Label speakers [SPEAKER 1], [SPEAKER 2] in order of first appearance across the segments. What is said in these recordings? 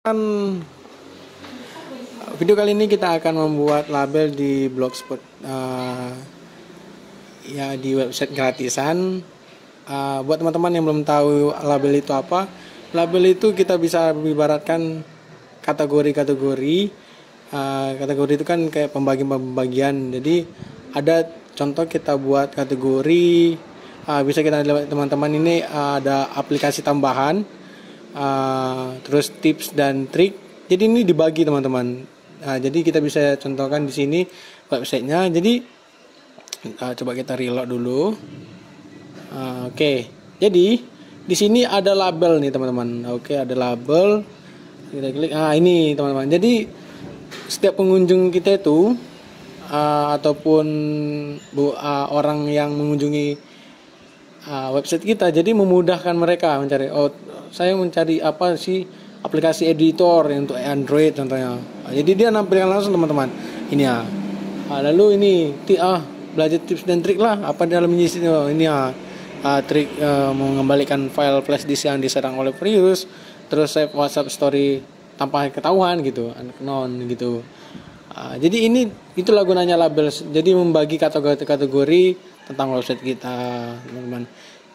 [SPEAKER 1] Kan video kali ini kita akan membuat label di blogspot uh, ya di website gratisan. Uh, buat teman-teman yang belum tahu label itu apa, label itu kita bisa ibaratkan kategori-kategori. Uh, kategori itu kan kayak pembagian-pembagian. Jadi ada contoh kita buat kategori uh, bisa kita lihat teman-teman ini ada aplikasi tambahan uh, terus tips dan trik. Jadi ini dibagi teman-teman. Uh, jadi kita bisa contohkan di sini websitenya. Jadi uh, coba kita reload dulu. Uh, oke. Okay. jadi di sini ada label nih teman-teman. Oke okay, ada label. Kita klik. Ah ini teman-teman. Jadi setiap pengunjung kita itu uh, ataupun bu, uh, orang yang mengunjungi uh, website kita jadi memudahkan mereka mencari. Oh saya mencari apa sih aplikasi editor untuk Android contohnya. Uh, jadi dia nampilkan langsung teman-teman. Ini ya uh, lalu ini ah belajar tips dan trik lah. Apa dalam ini oh, ini ya uh, trik uh, mengembalikan file flash disk yang diserang oleh virus terus save WhatsApp story tanpa ketahuan gitu non gitu. Uh, jadi ini itulah gunanya label. Jadi membagi kategori-kategori tentang website kita, teman-teman.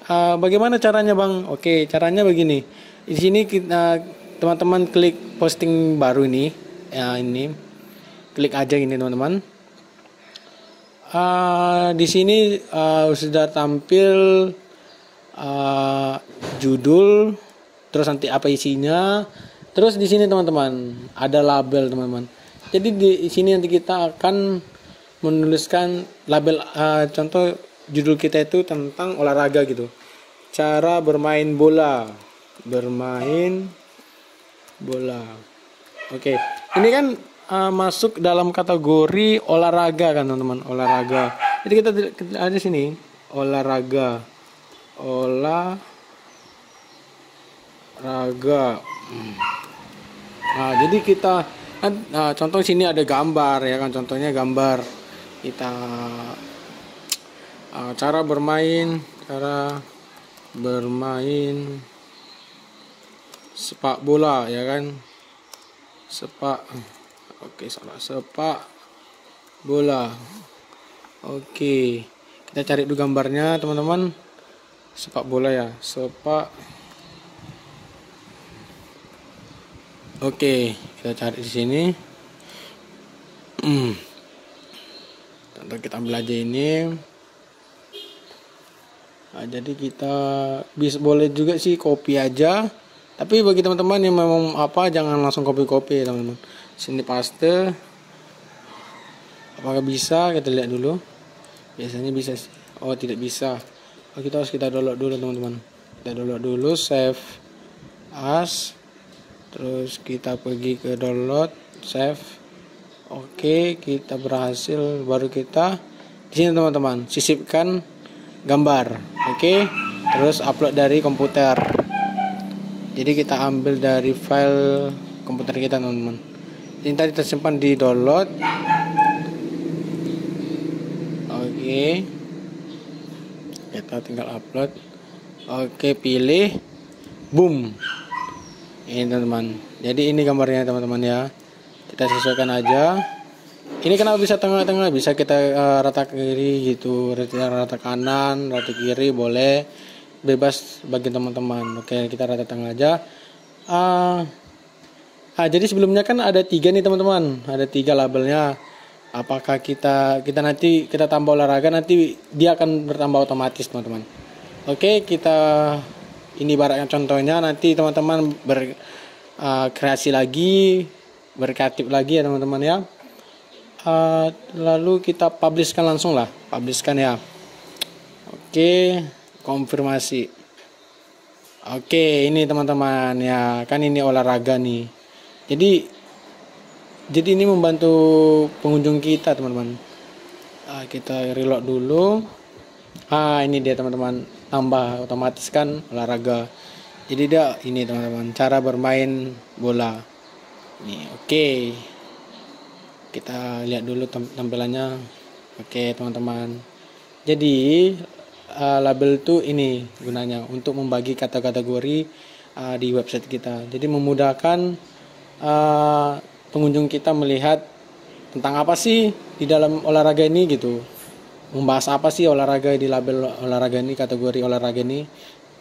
[SPEAKER 1] Uh, bagaimana caranya, Bang? Oke, caranya begini. Di sini kita teman-teman klik posting baru ini, ya ini. Klik aja ini, teman-teman. Uh, di sini uh, sudah tampil uh, judul, terus nanti apa isinya. Terus di sini teman-teman ada label, teman-teman jadi di sini nanti kita akan menuliskan label uh, contoh judul kita itu tentang olahraga gitu. Cara bermain bola. Bermain bola. Oke ini kan uh, masuk dalam kategori olahraga kan teman-teman? Olahraga. Jadi kita, ada sini. Olahraga. Olahraga. Nah jadi kita nah, contoh sini ada gambar ya kan? Contohnya gambar kita uh, cara bermain cara bermain sepak bola ya kan sepak oke salah sepak bola oke kita cari dulu gambarnya teman-teman sepak bola ya sepak Oke, kita cari di sini. Hmm. Tentu kita ambil aja ini. Nah, jadi kita bisa boleh juga sih copy aja. Tapi bagi teman-teman yang memang apa jangan langsung copy-copy teman-teman. Sini paste. Apakah bisa? Kita lihat dulu. Biasanya bisa sih. Oh, tidak bisa. Oh, kita harus kita download dulu teman-teman. Kita download dulu save as terus kita pergi ke download save oke kita berhasil baru kita di sini teman-teman sisipkan gambar oke terus upload dari komputer. Jadi kita ambil dari file komputer kita teman-teman. Ini tadi tersimpan di download. Oke. Kita tinggal upload. Oke pilih. Boom. Ini teman-teman. Jadi ini gambarnya teman-teman ya. Kita sesuaikan aja ini kenapa bisa tengah-tengah? Bisa kita uh, rata kiri gitu rata, rata kanan rata kiri boleh. Bebas bagi teman-teman. Oke kita rata tengah aja. Uh, ah jadi sebelumnya kan ada tiga nih teman-teman. Ada tiga labelnya. Apakah kita kita nanti kita tambah olahraga nanti dia akan bertambah otomatis teman-teman. Oke kita ini baraknya contohnya. Nanti teman-teman berkreasi uh, lagi berkreatif lagi ya teman-teman ya uh, lalu kita publishkan langsung lah. Publishkan ya. Oke konfirmasi. Oke ini teman-teman ya kan ini olahraga nih. Jadi jadi ini membantu pengunjung kita teman-teman. Uh, kita reload dulu. Ah ini dia teman-teman. Tambah otomatis kan olahraga. Jadi dia ini teman-teman cara bermain bola. Nih oke. okay. Kita lihat dulu tampilannya. Oke teman-teman. Jadi uh, label itu ini gunanya untuk membagi kata kategori uh, di website kita. Jadi memudahkan uh, pengunjung kita melihat tentang apa sih di dalam olahraga ini gitu. Membahas apa sih olahraga di label olahraga ini kategori olahraga ini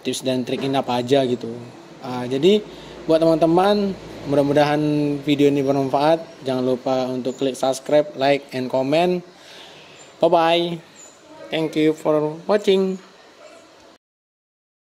[SPEAKER 1] tips dan trik ini apa aja gitu. Uh, jadi buat teman-teman mudah-mudahan video ini bermanfaat. Jangan lupa untuk klik subscribe like and comment. Bye bye thank you for watching